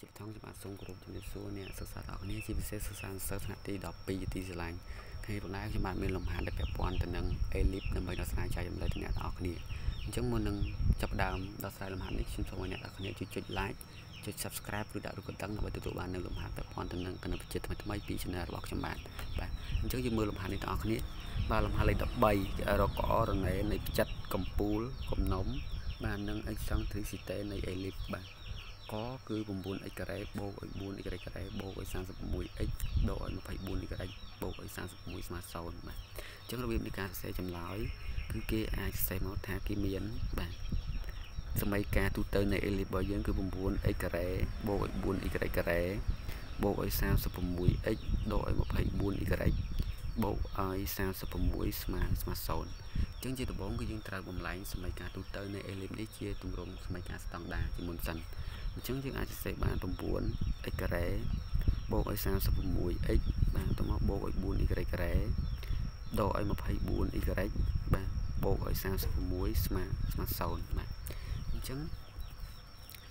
ជាបឋមខ្ញុំបាទសូមគោរពជំរាបសួរអ្នកសិក្សាទាំងអស់គ្នាជាពិសេសសិស្សានុសិស្សថ្នាក់ទី12ទីស្រឡាញ់ថ្ងៃប៉ុណ្ណាខ្ញុំបាទមានលំហាត់ដែលពាក់ព័ន្ធទៅនឹង Elip ដើម្បីដោះស្រាយចែកចម្លែកទៅអ្នកទាំងអស់គ្នាអញ្ចឹងមុននឹងចាប់ផ្ដើមដោះស្រាយលំហាត់នេះខ្ញុំសូមឲ្យអ្នកទាំងអស់គ្នាជួយចុច like ចុច subscribe ឬដាក់រូបកណ្ដឹងដើម្បីទទួលបាននូវលំហាត់ពាក់ព័ន្ធទៅនឹងគណិតវិទ្យាថ្មីៗពី channel របស់ខ្ញុំបាទបាទអញ្ចឹងយើងមើលលំហាត់នេះទាំងអស់គ្នាបាទលំហាត់លេខ13គេរកអរណេនៃផ្ចិតកម្ពូលកំណុំបាទនិង eccentricity នៃ ellip បាទ កគឺ 9x ការ៉េបូកឲ្យ 4y ការ៉េបូកឲ្យ 31x ដកឲ្យ 24y បូកឲ្យ31ស្មើ0បាទអញ្ចឹងរបៀបនៃការសរសេរចម្លើយគឺគេអាចសរសេរមកថាគេមានបាទសម័យការទូទៅនៃ ellipse របស់យើងគឺ 9x ការ៉េបូកឲ្យ 4y ការ៉េបូកឲ្យ 36x ដកឲ្យ 24y ការ៉េបូកឲ្យ36ស្មើស្មើ0អញ្ចឹងជាដំបូងគឺយើងត្រូវបំលែងសម័យការទូទៅនៃ ellipse នេះជាទម្រង់សម័យការស្តង់ដាជាមុនសិន អញ្ចឹងយើងអាចសរសេរបាន 9x ការ៉េបូកឲ្យ 36x បាទទៅមកបូកឲ្យ 4y ការ៉េដកឲ្យ 24y បាទបូកឲ្យ36ស្មើស្មើ0បាទអញ្ចឹង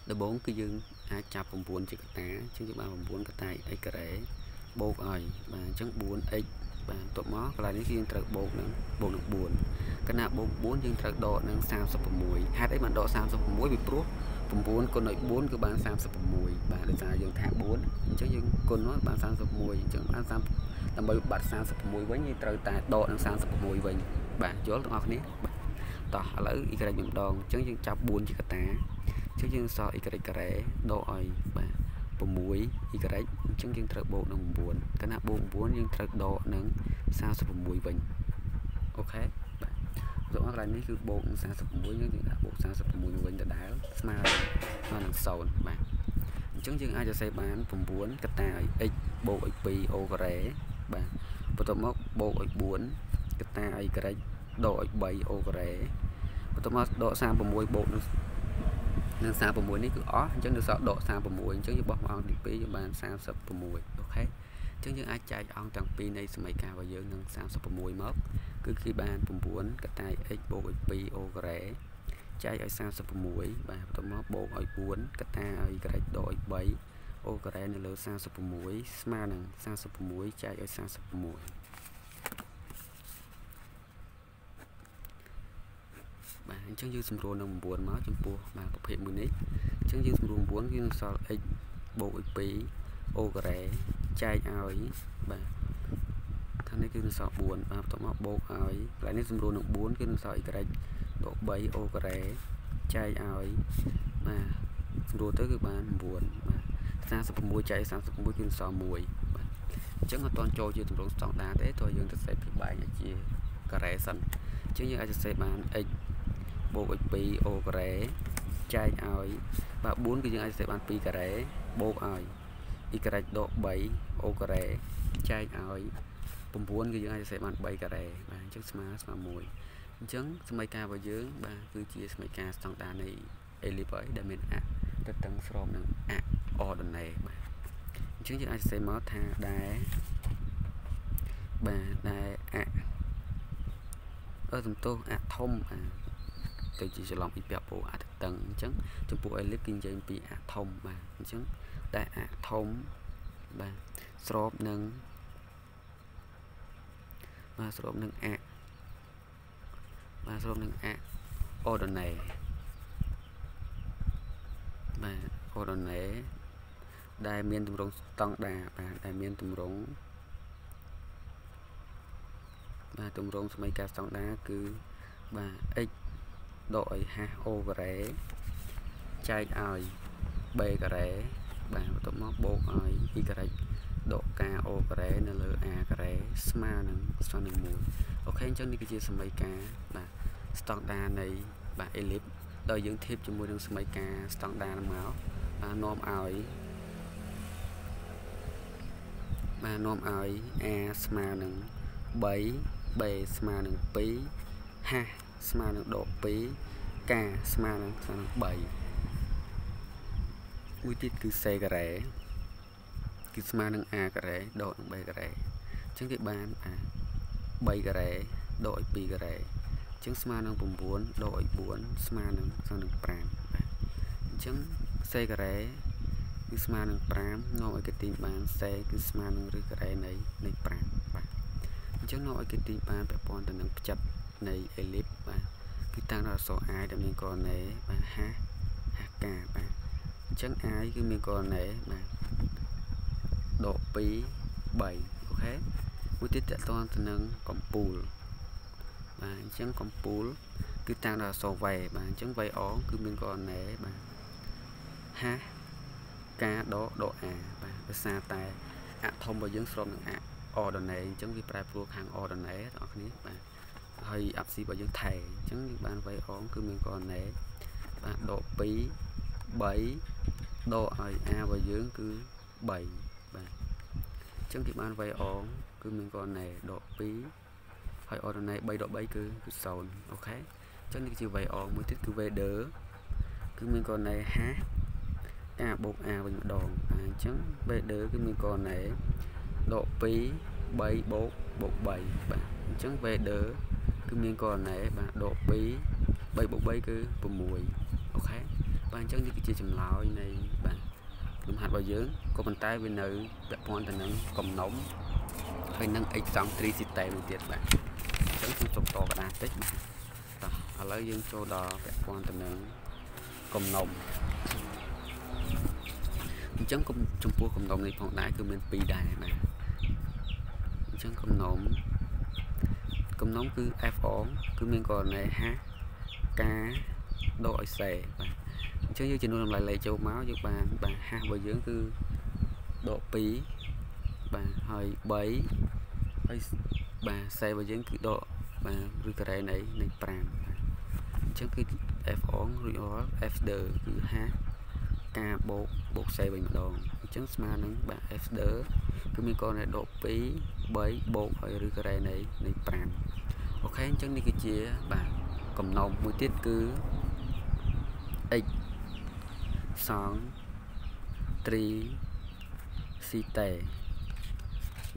ដំបូងគឺយើងអាចចាប់9ជាកតាអញ្ចឹងយើងបាន9កតា x ការ៉េបូកឲ្យបាទអញ្ចឹង 4x បាទបន្ទាប់មកកន្លែងនេះគឺយើងត្រូវបូកនឹងបូកនឹង4កណាបូក4យើងត្រូវដកនឹង36ហេតុអីបានដក36ពីព្រោះ 9គុណឲ្យ4គឺបាន36បាទដោយសារយើងថា4អញ្ចឹងយើងគុណមកបាន31អញ្ចឹងបាន30ដើម្បីបាត់36វិញយើងត្រូវតែដកនឹង36វិញបាទយល់ទាំងអស់គ្នាបាទតោះឥឡូវ y ម្ដងអញ្ចឹងយើងចាប់4ជាកតាអញ្ចឹងយើងសល់ y ការ៉េដកឲ្យបាទ6 y អញ្ចឹងយើងត្រូវបូកនឹង9កាលណាបូក9យើងត្រូវដកនឹង46វិញអូខេ បាទសូមកន្លែងនេះគឺបូកនឹង46យើងដាក់បូក46វិញដដែលស្មើស្មើនឹង0បាទអញ្ចឹងយើងអាចសរសេរបាន9កតាឲ្យ x បូកឲ្យ2 o ការ៉េបាទបន្ទាប់មកបូកឲ្យ4កតាឲ្យ y ដកឲ្យ3 o ការ៉េបន្ទាប់មកដក36បូកនឹងនឹង36នេះគឺអស់អញ្ចឹងនៅសល់ដក36អញ្ចឹងយើងបោះមកអង្គទី2យើងបាន36អូខេអញ្ចឹងយើងអាចចែកអង្គទាំងពីរនៃសមីការរបស់យើងនឹង36មកគឺគេបាន9កតាយ x បូកឲ្យ2 o ការ៉េចែកឲ្យ36បាទបន្ទាប់មកបូកឲ្យ4កតាឲ្យ y ដកឲ្យ3 o ការ៉េនៅលើ36ស្មើនឹង36ចែកឲ្យ36បាទអញ្ចឹងយើងសម្រួលនឹង9មកចំពោះបាទប្រភេទមួយនេះអញ្ចឹងយើងសម្រួល9គឺនឹងសល់ x បូកឲ្យ2 o ការ៉េចែកឲ្យបាទខាងនេះគឺនឹងសល់4បាទបន្ទាប់មកបូកឲ្យកន្លែងនេះសម្រួលនឹង4គឺនឹងសល់ y ដក3 o ការ៉េចែកឲ្យបាទសម្រួលទៅគឺបាន9បាទ36ចែក36គឺនឹងសល់1បាទអញ្ចឹងអត់តន់ចូលជាទម្រង់ស្តង់ដារទេទោះយើងទៅសេពពីបែកឲ្យជាការ៉េសិនអញ្ចឹងយើងអាចសរសេរបាន x បូកឲ្យ2អូការ៉េចែកឲ្យបាទ4គឺយើងអាចសេបាន2ការ៉េបូកឲ្យ y ដក3អូការ៉េចែកឲ្យ9គឺយើងអាចសេបាន3ការ៉េបាទអញ្ចឹងស្មើស្មើ1អញ្ចឹងសមីការរបស់យើងបាទគឺជាសមីការស្តង់ដារនៃ ellipse ដែលមានអទៅតឹងស្របនឹងអ ordinate បាទអញ្ចឹងយើងអាចសេមកថាដែលបាទដែលអអឺសំទោសអធំបាទទៅជាច្រឡំពីពាក្យពោអតតឹងអញ្ចឹងចំពោះ elip គឺនិយាយពីអធំបាទអញ្ចឹង តែអធំបាទស្របនឹងបាទស្របនឹងអបាទស្របនឹងអ ordinate បាទ ordinate ដែលមានទម្រង់ស្តង់ដាបាទដែលមានទម្រង់បាទទម្រង់សម័យកាលស្តង់ដាគឺបាទ x ដកឲ្យហាស O ការ៉េចែកឲ្យ B ការ៉េ បាទបន្ទាប់មកបូកឲ្យ Y ដកការ O ការ៉េនៅលើ A ការ៉េស្មើនឹងស្មើនឹង1អូខេអញ្ចឹងនេះគឺជាសមីការបាទស្តង់ដានៃបាទ ellipse ដោយយើងធៀបជាមួយនឹងសមីការស្តង់ដាមកបាទនាំឲ្យបាទនាំឲ្យ A ស្មើនឹង3 B ស្មើនឹង2ហាសស្មើនឹងដក2កាស្មើនឹងស្មើនឹង3 មួយទៀតគឺ c ការ៉េគឺស្មើនឹង a ការ៉េដកនឹង b ការ៉េអញ្ចឹងគេបានអា3ការ៉េដកឲ្យ2ការ៉េអញ្ចឹងស្មើនឹង9ដកឲ្យ4ស្មើនឹងស្មើនឹង5បាទអញ្ចឹង c ការ៉េគឺស្មើនឹង5នាំឲ្យគេទាញបានសេគឺស្មើនឹងឬការ៉េនៃនៃ5បាទអញ្ចឹងនាំឲ្យគេទាញបានពាក់ព័ន្ធទៅនឹងផ្ចិតនៃ ellipse បាទគឺតាំងដល់អក្សរ i ដែលមានករណីបាទហាហាកាបាទ អញ្ចឹង i គឺមានករណីបាទដក2 3អូខេមួយទៀតតកតងទៅនឹងកំពូលបាទអញ្ចឹងកំពូល គឺតាំងដល់អក្សរ v បាទអញ្ចឹង v អគឺមានករណីបាទហាការដកដក a បាទភាសាតែអធំរបស់យើងស្របនឹងអ ordinary អញ្ចឹងវាប្រែប្រួលខាង ordinary បងប្អូនគ្នាបាទហើយអាប់ស៊ីរបស់យើងថែអញ្ចឹងយើងបាន y អងគឺមានកណេបាទដក2 3ដកឲ្យ a របស់យើងគឺ3បាទអញ្ចឹងគេបាន y អងគឺមានកណេដក2ហើយ ordinary 3ដក3គឺគឺ0អូខេអញ្ចឹងនេះជា y អងមួយទៀតគឺ weather គឺមានកណេហាការបូក a វិញម្ដងបាទអញ្ចឹង weather គឺមានកណេដក2 3បូកបូក3បាទអញ្ចឹង weather គឺមានករណីបាទដក2 3បូក3គឺ6អូខេ បាទអញ្ចឹងនេះគឺជាចម្លើយនៃបាទលំហាត់របស់យើងក៏ប៉ុន្តែវានៅពាក់ព័ន្ធទៅនឹងកំណុំហើយនឹង eccentricity មួយទៀតបាទអញ្ចឹងខ្ញុំសុំតកដាតិចបាទតោះឥឡូវយើងចូលដល់ពាក់ព័ន្ធទៅនឹងកំណុំអញ្ចឹងចំពោះកំណុំនេះផងដែរគឺមាន2ដែរបាទអញ្ចឹងកំណុំកំណុំគឺ F អងគឺមានករណីហាការដកឲ្យសេបាទអញ្ចឹងយើងចំនួនតម្លៃលេខចូលមកយើងបានបាទហាសរបស់យើងគឺដក2បាទហើយ3ហើយបាទសេរបស់យើងគឺដកបាទឬការ៉េនៃនៃ5បាទអញ្ចឹងគឺ F អងរួចរាល់ F ដឺគឺហាសការបូកបូកសេវិញម្ដងអញ្ចឹងស្មើនឹងបាទ F ដឺគឺមានករណីដក2 3បូកហើយឬការ៉េនៃនៃ5អូខេអញ្ចឹងនេះគឺជាបាទកំណុំមួយទៀតគឺ x សង3ស៊ីតេ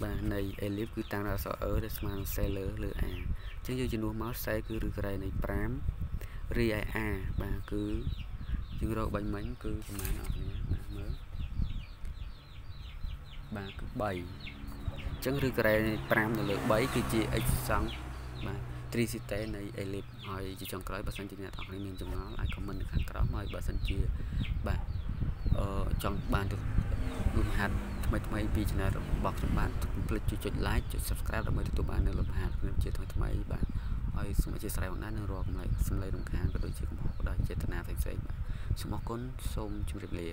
បាទនៃ ellipse គឺតាំងដល់អក្សរ e ដែលស្មើនឹង c លើលើ a អញ្ចឹងយើងជំនួសមក c គឺឬការ៉េនៃ5រីឯ a បាទគឺយើងរកបាញ់មិញគឺប្រហែលអស់គ្នាបាទមើលបាទគឺ3អញ្ចឹងឬការ៉េ5នៅលើ3គឺជា x សង់បាទ tricity នៃ ellipse ហើយជាចុងក្រោយបើសិនជាអ្នកនរគ្នាមានចម្ងល់អាច comment នៅខាងក្រោមហើយបើសិនជាបាទអឺចង់បានទៅលំហាត់ថ្មីថ្មីពី channel របស់ខ្ញុំបាទកុំភ្លេចជួយចុច like ចុច subscribe ដើម្បីទទួលបាននៅលំហាត់ខ្ញុំជាថ្មីថ្មីបាទហើយសូមអធិស្ឋានផងដែរនឹងរាល់កម្លែកសំឡេងរំខានក៏ដូចជាកំហុសដោយចេតនាផ្សេងៗបាទសូមអរគុណសូមជម្រាបលា